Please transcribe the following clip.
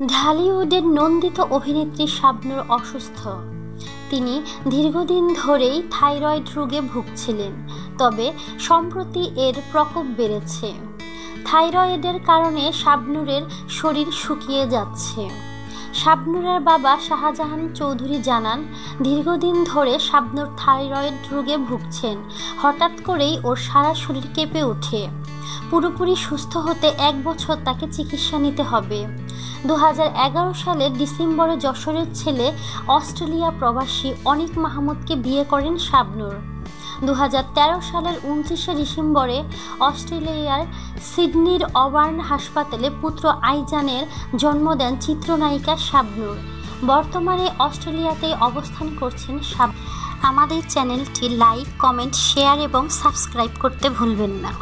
ঢালিউডের নন্দিত অভিনেত্রী শাবনূর অসুস্থ। তিনি দীর্ঘদিন ধরেই থাইরয়েড রোগে ভুগছিলেন, তবে সম্প্রতি এর প্রকোপ বেড়েছে। থাইরয়েডের কারণে শাবনূরের শরীর শুকিয়ে যাচ্ছে। শাবনুরের বাবা শাহজাহান চৌধুরী জানান, দীর্ঘদিন ধরে শাবনুর থাইরয়েড রোগে ভুগছেন। হঠাৎ করেই ওর সারা শরীর কেঁপে ওঠে। পুরোপুরি সুস্থ হতে এক বছর তাকে চিকিৎসা নিতে হবে। দু হাজার এগারো সালের ডিসেম্বরে যশোরের ছেলে অস্ট্রেলিয়া প্রবাসী অনিক মাহমুদকে বিয়ে করেন শাবনুর। দু সালের উনত্রিশে ডিসেম্বরে অস্ট্রেলিয়ার সিডনির অবার্ন হাসপাতালে পুত্র আইজানের জন্ম দেন চিত্রনায়িকা শাবনুর। বর্তমানে অস্ট্রেলিয়াতে অবস্থান করছেন শাব আমাদের চ্যানেলটি লাইক, কমেন্ট, শেয়ার এবং সাবস্ক্রাইব করতে ভুলবেন না।